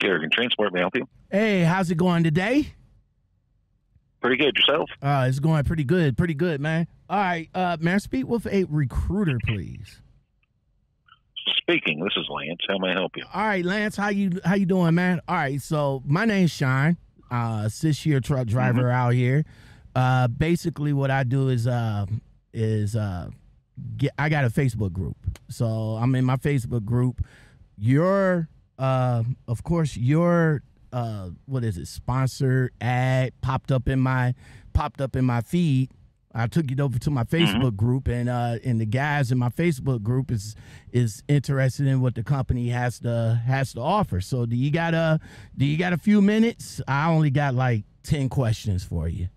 Caregan Transport, may I help you? Hey, how's it going today? Pretty good. Yourself? Uh, it's going pretty good, pretty good, man. All right, uh, may I speak with a recruiter, please? Speaking, this is Lance. How may I help you? All right, Lance, how you how you doing, man? All right, so my name's Shine, uh, six year truck driver out here. Uh, basically, what I do is uh is uh get I got a Facebook group, so I'm in my Facebook group. Your uh, of course, your uh, what is it? Sponsor ad popped up in my popped up in my feed. I took it over to my Facebook group, and uh, and the guys in my Facebook group is is interested in what the company has to has to offer. So, do you got a do you got a few minutes? I only got like ten questions for you.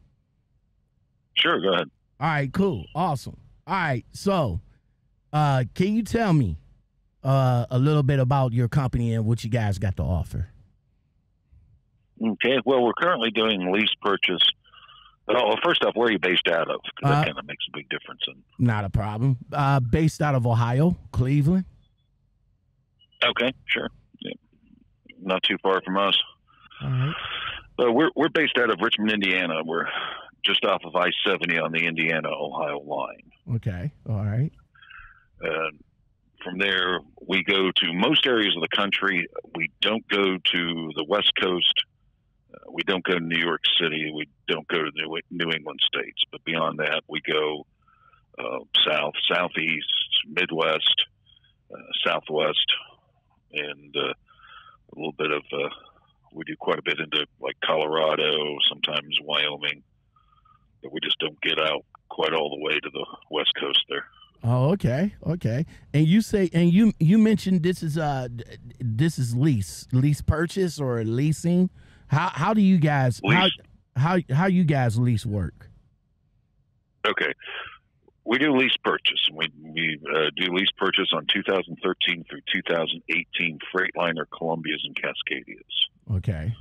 Sure, go ahead. All right, cool, awesome. All right, so uh, can you tell me uh, a little bit about your company and what you guys got to offer? Okay. Well, we're currently doing lease purchase. Oh, well, first off, where are you based out of? Because Uh, that kind of makes a big difference. In, Not a problem. Uh, based out of Ohio, Cleveland. okay, sure. Yeah. Not too far from us. All right. But we're we're based out of Richmond, Indiana. We're just off of I seventy on the Indiana Ohio line. Okay. All right. Uh, from there, we go to most areas of the country. We don't go to the West Coast. Uh, we don't go to New York City. We don't go to New, New England states. But beyond that, we go uh, south, southeast, Midwest, uh, southwest, and uh, a little bit of. Uh, we do quite a bit into like Colorado, sometimes Wyoming, but we just don't get out quite all the way to the West Coast there. Oh, okay. Okay. And you say, and you you mentioned this is uh this is lease lease purchase or leasing. How how do you guys how Lease. how how you guys lease work? Okay. We do lease purchase. We, we uh, do lease purchase on 2013 through 2018 Freightliner Columbias and Cascadias. Okay.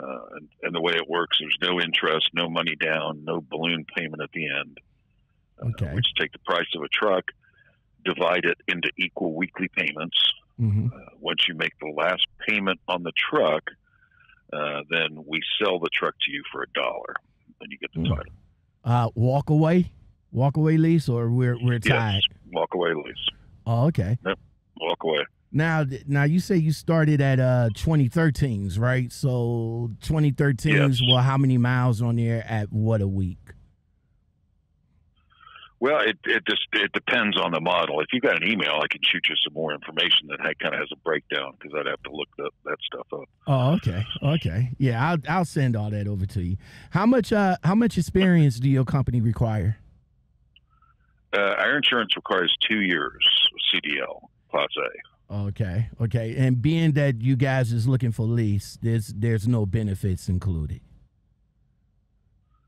Uh, and, and the way it works, there's no interest, no money down, no balloon payment at the end. Uh, Okay. we just take the price of a truck, divide it into equal weekly payments. hmm Uh, once you make the last payment on the truck, uh, then we sell the truck to you for a dollar, and you get the Mm. title. Uh, walk away, walk away lease, or we're we're tied. Yes, walk away lease. Oh, okay. Walk away. Now, now you say you started at uh 2013s, right? So 2013s. Yes. Well, how many miles on there at what a week? Well, it it just it depends on the model. If you got an email, I can shoot you some more information that kind of has a breakdown because I'd have to look that that stuff up. Oh, okay, okay, yeah. I'll I'll send all that over to you. How much uh how much experience do your company require? Uh, our insurance requires two years CDL Class A. Okay, okay. And being that you guys is looking for lease, there's there's no benefits included.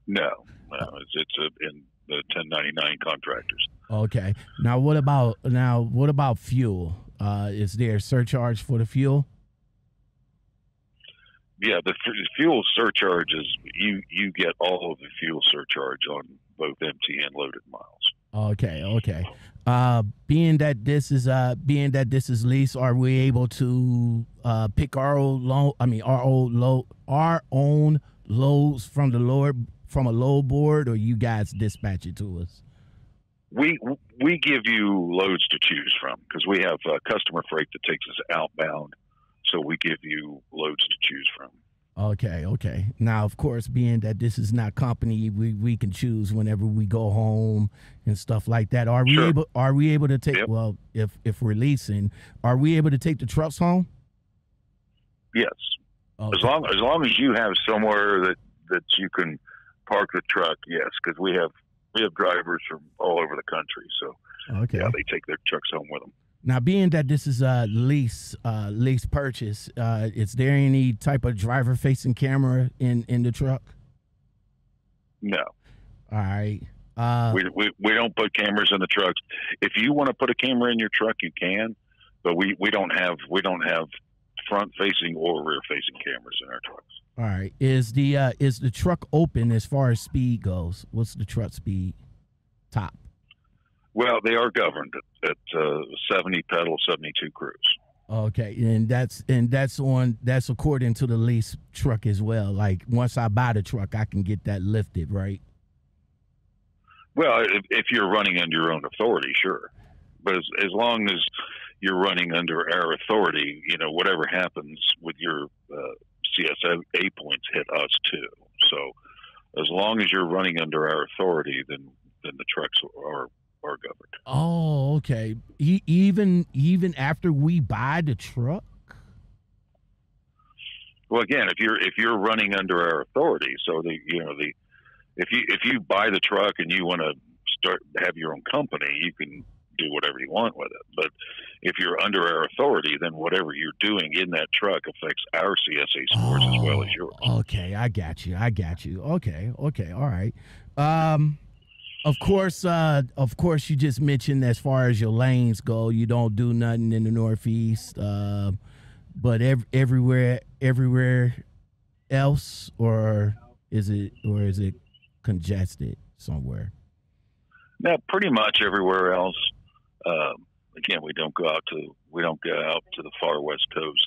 No, no, it's it's a, in the 1099 contractors. Okay. Now what about now what about fuel? Uh, is there a surcharge for the fuel? Yeah, the fuel surcharge is you you get all of the fuel surcharge on both empty and loaded miles. Okay, okay. Uh, being that this is uh, being that this is lease, are we able to uh, pick our own load? I mean, our own load, our own loads from the load from a load board, or you guys dispatch it to us? We we give you loads to choose from because we have uh, customer freight that takes us outbound, so we give you loads to choose from. Okay, okay. Now, of course, being that this is not company, we, we can choose whenever we go home and stuff like that. Are we Sure. able? Are we able to take? Yep. Well, if if we're leasing, are we able to take the trucks home? Yes, Okay. as long as long as you have somewhere that that you can park the truck. Yes, because we have we have drivers from all over the country, so okay. yeah, they take their trucks home with them. Now, being that this is a lease, uh, lease purchase, uh, is there any type of driver-facing camera in in the truck? No, All right. Uh, we, we we don't put cameras in the trucks. If you want to put a camera in your truck, you can, but we we don't have we don't have front facing or rear facing cameras in our trucks. All right. Is the uh, is the truck open as far as speed goes? What's the truck speed? Top. Well, they are governed at, uh, 70 pedal, 72 cruise. Okay, and that's and that's on that's according to the lease truck as well. Like once I buy the truck, I can get that lifted, right? Well, if, if you're running under your own authority, sure. But as, as long as you're running under our authority, you know, whatever happens with your uh, CSA points hit us too. So as long as you're running under our authority, then then the trucks are are governed. Oh, okay. E- even even after we buy the truck. Well, again, if you're if you're running under our authority, so the you know the if you if you buy the truck and you want to start have your own company, you can do whatever you want with it. But if you're under our authority, then whatever you're doing in that truck affects our CSA scores oh, as well as yours. Okay, I got you. I got you. Okay, okay, all right. Um, of course, uh, of course, you just mentioned as far as your lanes go, you don't do nothing in the Northeast. Uh, but ev- everywhere, everywhere else, or is it, or is it congested somewhere? Yeah, pretty much everywhere else. Um, again, we don't go out to we don't go out to the far west coast.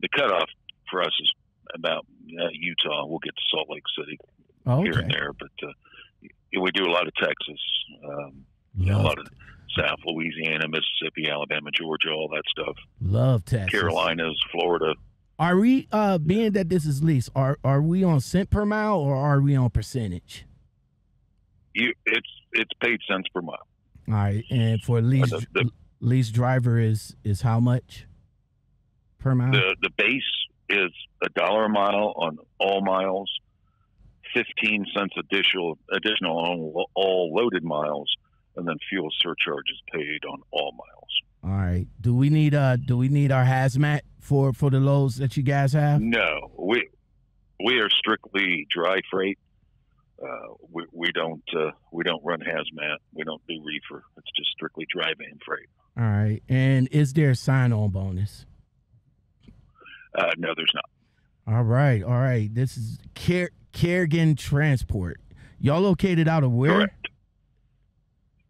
The cutoff for us is about uh, Utah. We'll get to Salt Lake City oh, okay. here and there, but uh, we do a lot of Texas, um, a lot of South Louisiana, Mississippi, Alabama, Georgia, all that stuff. Love Texas, Carolinas, Florida. Are we uh being that this is lease? Are are we on cent per mile or are we on percentage? You, it's it's paid cents per mile. All right, and for lease the, the, lease driver is is how much per mile? The the base is a dollar a mile on all miles, 15 cents additional additional on all loaded miles, and then fuel surcharge is paid on all miles. All right. Do we need uh do we need our hazmat for for the loads that you guys have? No, we we are strictly dry freight. Uh, we, we don't uh, we don't run hazmat. We don't do reefer. It's just strictly dry van freight. All right. And is there a sign on bonus? Uh, no, there's not. All right. All right. This is Care Caregan Transport. Y'all located out of where? Correct.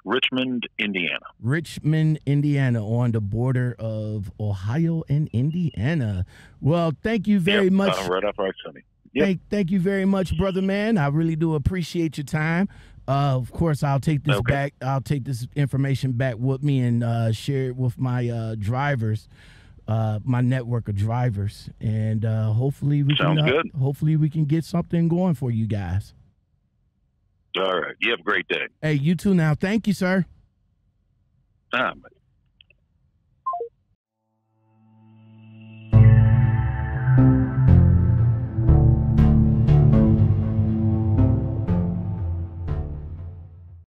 Richmond, Indiana. Richmond, Indiana, on the border of Ohio and Indiana. Well, thank you very yep, much. Uh, right off our sunny. Yep. Thank, thank you very much, brother man. I really do appreciate your time. Uh, of course, I'll take this okay. back. I'll take this information back with me and uh, share it with my uh, drivers uh, my network of drivers, and uh, hopefully we Sounds can uh, good. hopefully we can get something going for you guys. All right. You have a great day. Hey, you too. Now, thank you, sir. Ah,